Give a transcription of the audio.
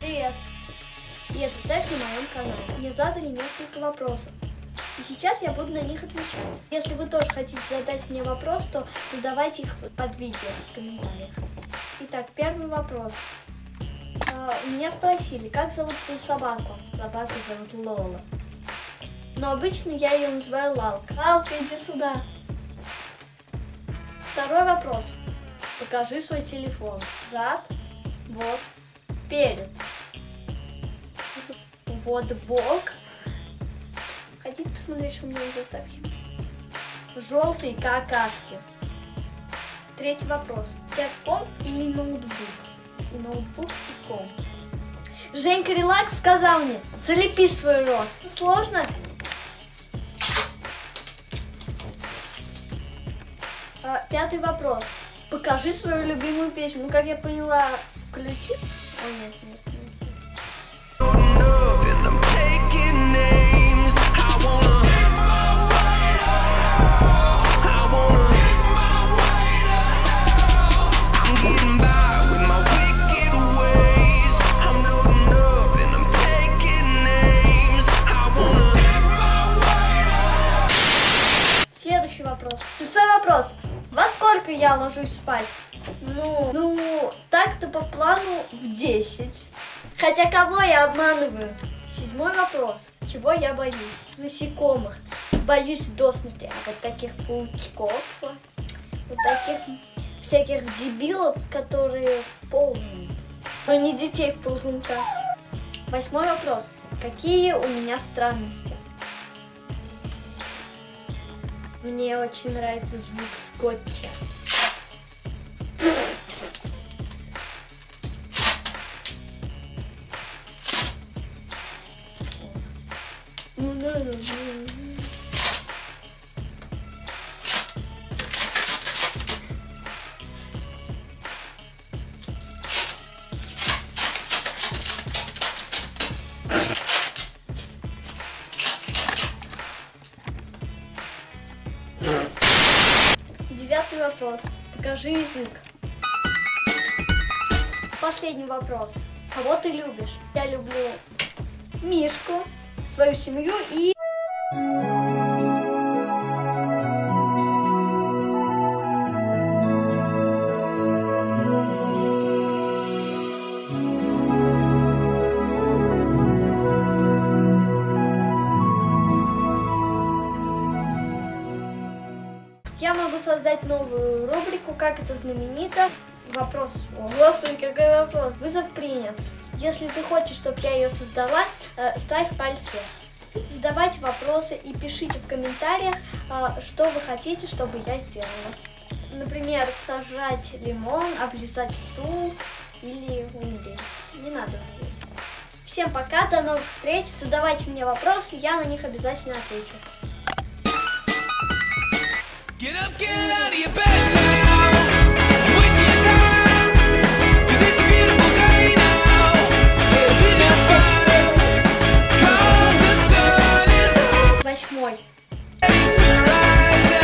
Привет! И это тест на моем канале. Мне задали несколько вопросов. И сейчас я буду на них отвечать. Если вы тоже хотите задать мне вопрос, то задавайте их под видео в комментариях. Итак, первый вопрос. А, Меня спросили, как зовут твою собаку? Собаку зовут Лола. Но обычно я ее называю Лалка. Лалка, иди сюда. Второй вопрос. Покажи свой телефон. Зад, вот, перед. Вот бок. Хотите посмотреть, что у меня на заставке? Желтые какашки. Третий вопрос. У тебя комп или ноутбук? И ноутбук и комп. Женька Релакс сказал мне, залепи свой рот. Сложно? А, Пятый вопрос. Покажи свою любимую песню. Ну, как я поняла, включи. О, нет, нет, Следующий вопрос. Шестой вопрос. Во сколько я ложусь спать? Ну, ну, так-то по плану в 10. Хотя кого я обманываю? Седьмой вопрос. Чего я боюсь? Насекомых. Боюсь до смерти. А вот таких паучков, вот таких всяких дебилов, которые ползают. Но не детей в ползунках. Восьмой вопрос. Какие у меня странности? Мне очень нравится звук скотча. Ну, да, да, да. Вопрос. Покажи язык. Последний вопрос. Кого ты любишь? Я люблю Мишку, свою семью и... Я могу создать новую рубрику «Как это знаменито?» Вопрос. О, Господи, какой вопрос. Вызов принят. Если ты хочешь, чтобы я ее создала, э, ставь палец вверх. Задавайте вопросы и пишите в комментариях, э, что вы хотите, чтобы я сделала. Например, сажать лимон, облизать стул или умереть. Не надо умереть. Всем пока, до новых встреч. Задавайте мне вопросы, я на них обязательно отвечу. Get up, get out of your bed now. Wasting your time. Cause it's a beautiful day now. Little bit now spider. Cause the sun is up. Much more. It's rising.